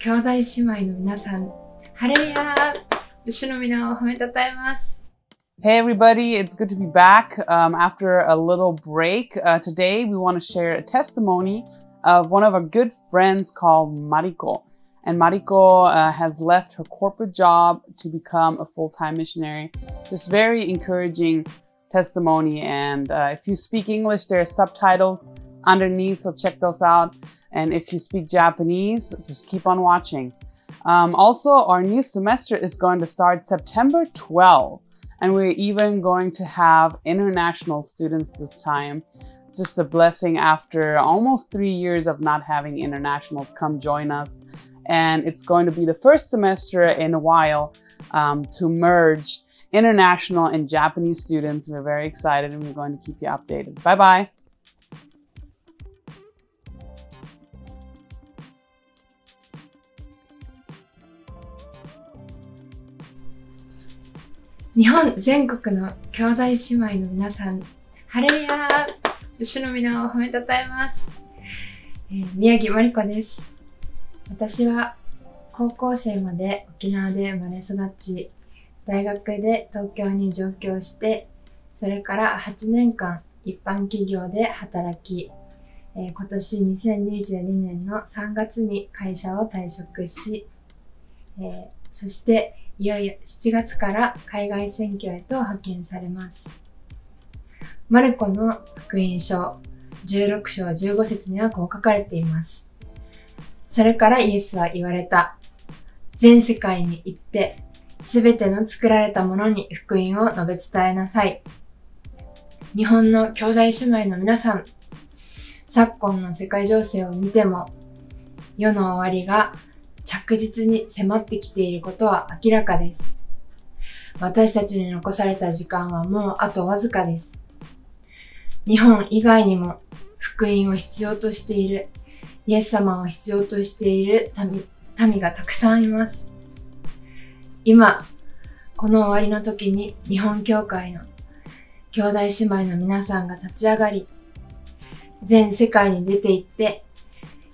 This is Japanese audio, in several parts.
兄弟姉妹の皆さん、ハレルヤー主の皆を褒めたたえます。 Hey everybody, it's good to be back um, after a little break. Uh, today we want to share a testimony of one of our good friends called Mariko. And Mariko uh, has left her corporate job to become a full-time missionary. Just very encouraging testimony. And uh, if you speak English, there are subtitles underneath, so check those out. And if you speak Japanese, just keep on watching. Um, also, our new semester is going to start September 12 and we're even going to have international students this time. Just a blessing after almost three years of not having internationals come join us. And it's going to be the first semester in a while um, to merge international and Japanese students. We're very excited and we're going to keep you updated. Bye bye. 日本全国の兄弟姉妹の皆さん、ハレルヤー主の皆を褒めたたえます。えー宮城まりこです。私は高校生まで沖縄で生まれ育ち、大学で東京に上京して、それから8年間一般企業で働き、えー今年2022年の3月に会社を退職し、えーそしていよいよ7月から海外選挙へと派遣されます。マルコの福音書16章15節にはこう書かれています。それからイエスは言われた。全世界に行って、すべての作られたものに福音を述べ伝えなさい。日本の兄弟姉妹の皆さん、昨今の世界情勢を見ても、世の終わりが着実に迫ってきていることは明らかです。私たちに残された時間はもうあとわずかです。日本以外にも福音を必要としている、イエス様を必要としている民民がたくさんいます。今、この終わりの時に日本教会の兄弟姉妹の皆さんが立ち上がり、全世界に出て行って、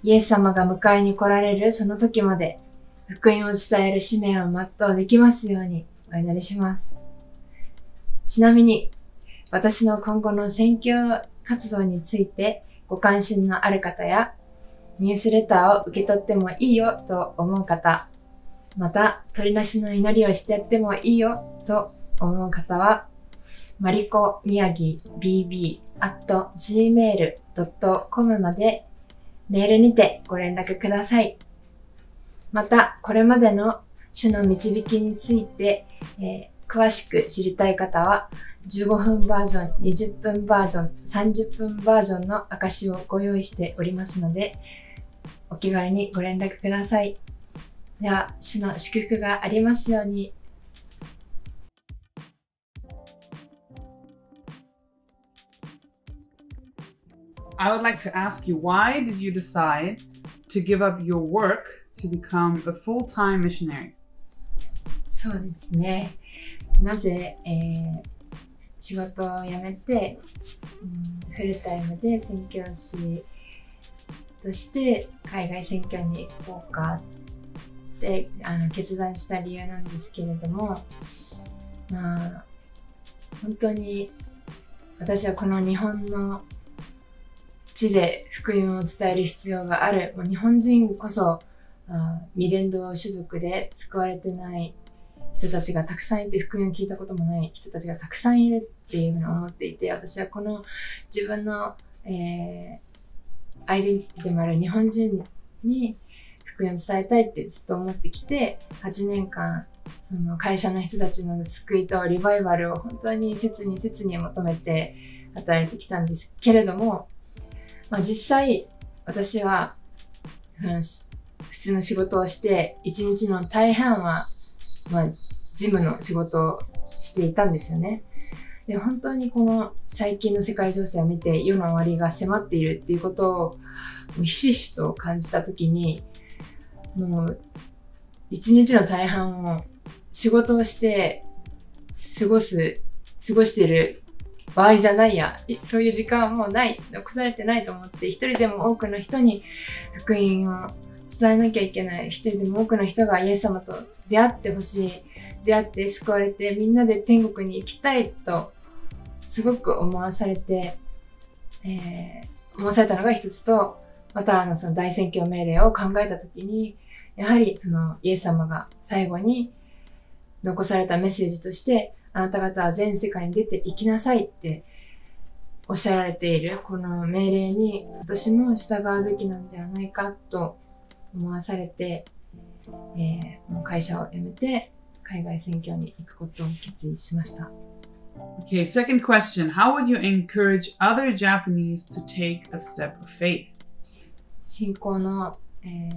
イエス様が迎えに来られるその時まで福音を伝える使命を全うできますようにお祈りします。ちなみに私の今後の選挙活動についてご関心のある方やニュースレターを受け取ってもいいよと思う方、また鳥なしの祈りをしてやってもいいよと思う方は、マリコ宮城 bb at gmail.com までメールにてご連絡ください。また、これまでの主の導きについて、えー詳しく知りたい方は、15分バージョン、20分バージョン、30分バージョンの証をご用意しておりますので、お気軽にご連絡ください。では、主の祝福がありますように。I would like to ask you, why did you decide to give up your work to become a full-time missionary? そうですね。なぜ、えー仕事を辞めて、うんフルタイムで宣教師として海外選挙に行こうかってあの決断した理由なんですけれども、まあ、本当に私はこの日本の地で福音を伝える必要がある。もう日本人こそ未伝道種族で救われてない人たちがたくさんいて、福音を聞いたこともない人たちがたくさんいるっていうふうに思っていて、私はこの自分の、えーアイデンティティでもある日本人に福音を伝えたいってずっと思ってきて、8年間、その会社の人たちの救いとリバイバルを本当に切に切に求めて働いてきたんですけれども、まあ実際、私は、普通の仕事をして、一日の大半は、まあ、事務の仕事をしていたんですよね。で、本当にこの最近の世界情勢を見て世の終わりが迫っているっていうことをひしひしと感じたときに、もう一日の大半を仕事をして過ごす、過ごしてる場合じゃないや、そういう時間はもうない、残されてないと思って、一人でも多くの人に福音を伝えなきゃいけない。一人でも多くの人がイエス様と出会ってほしい。出会って救われてみんなで天国に行きたいとすごく思わされて、えー、思わされたのが一つと、またあのその大宣教命令を考えたときに、やはりそのイエス様が最後に残されたメッセージとして、あなた方は全世界に出て行きなさいっておっしゃられているこの命令に私も従うべきなんではないかと思わされて、えー、もう会社を辞めて海外選挙に行くことを決意しました。Okay, second question. How would you encourage other Japanese to take a step of faith? 信仰の、えー、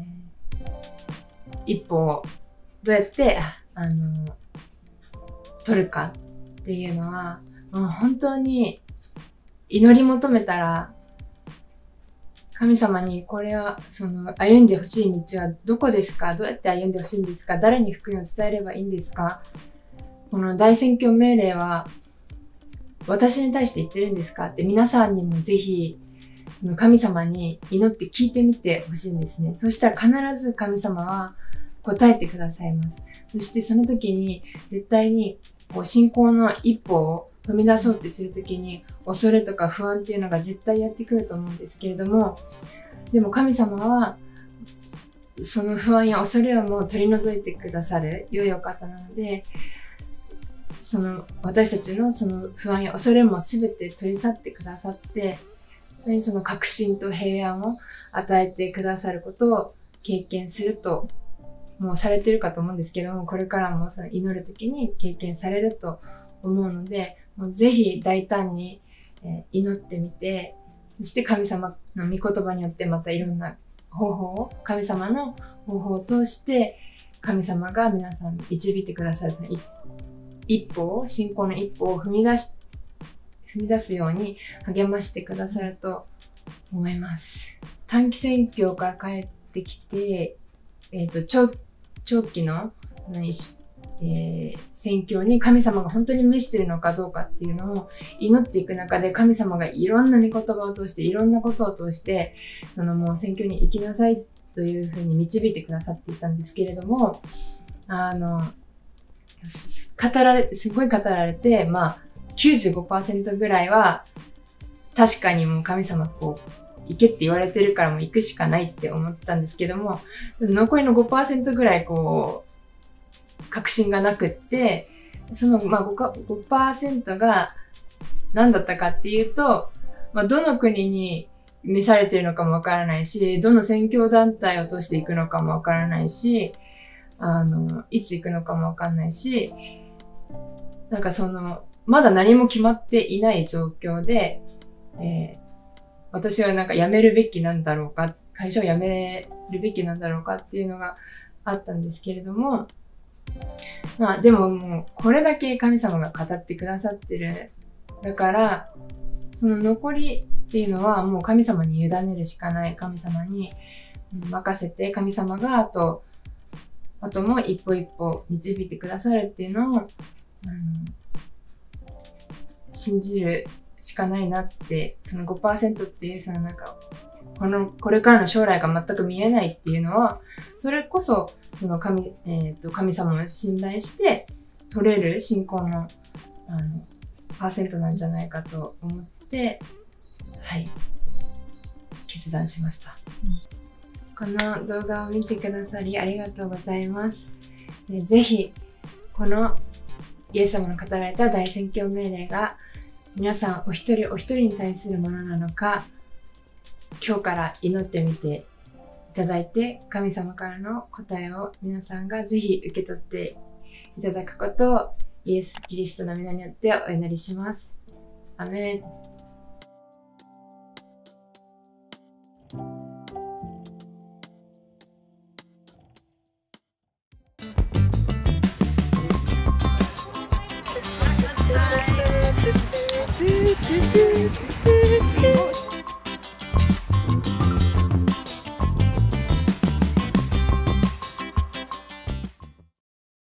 一歩をどうやってあの取るかっていうのはもう本当に祈り求めたら神様にこれはその歩んでほしい道はどこですか？どうやって歩んでほしいんですか？誰に福音を伝えればいいんですか？この大宣教命令は私に対して言ってるんですか？って皆さんにもぜひその神様に祈って聞いてみてほしいんですね。そしたら必ず神様は答えてくださいます。そしてその時に絶対にこう信仰の一歩を踏み出そうってする時に恐れとか不安っていうのが絶対やってくると思うんですけれどもでも神様はその不安や恐れをもう取り除いてくださる良いお方なのでその私たちのその不安や恐れも全て取り去ってくださってその確信と平安を与えてくださることを経験するともうされてるかと思うんですけどもこれからもその祈る時に経験されると思うのでもうぜひ大胆に、え祈ってみてそして神様の御言葉によってまたいろんな方法を神様の方法を通して神様が皆さん導いてくださるその一歩を信仰の一歩を踏み出し踏み出すように励ましてくださると思います。短期選挙から帰ってきて、えっ、ー、と長、長期のえー、宣教に神様が本当に召してるのかどうかっていうのを祈っていく中で神様がいろんな御言葉を通していろんなことを通してそのもう宣教に行きなさいというふうに導いてくださっていたんですけれどもあの語られすごい語られてまあ95%ぐらいは確かにもう神様こう行けって言われてるからもう行くしかないって思ったんですけども残りの5%ぐらいこう確信がなくって、その、まあ5、5%が何だったかっていうと、まあ、どの国に召されてるのかもわからないし、どの選挙団体を通していくのかもわからないし、あの、いつ行くのかもわかんないし、なんかその、まだ何も決まっていない状況で、えー、私はなんか辞めるべきなんだろうか、会社を辞めるべきなんだろうかっていうのがあったんですけれども、まあでももうこれだけ神様が語ってくださってる。だから、その残りっていうのはもう神様に委ねるしかない。神様に任せて神様があと、あとも一歩一歩導いてくださるっていうのを、あの信じるしかないなって、その5%っていうそのなんか、この、これからの将来が全く見えないっていうのは、それこそその神、えっ、ー、と、神様を信頼して取れる信仰の、あの、パーセントなんじゃないかと思って、はい、決断しました。うんこの動画を見てくださりありがとうございます。ぜひ、このイエス様の語られた大宣教命令が皆さんお一人お一人に対するものなのか、今日から祈ってみていただいて、神様からの答えを皆さんがぜひ受け取っていただくことをイエス・キリストの皆によってお祈りします。アメン。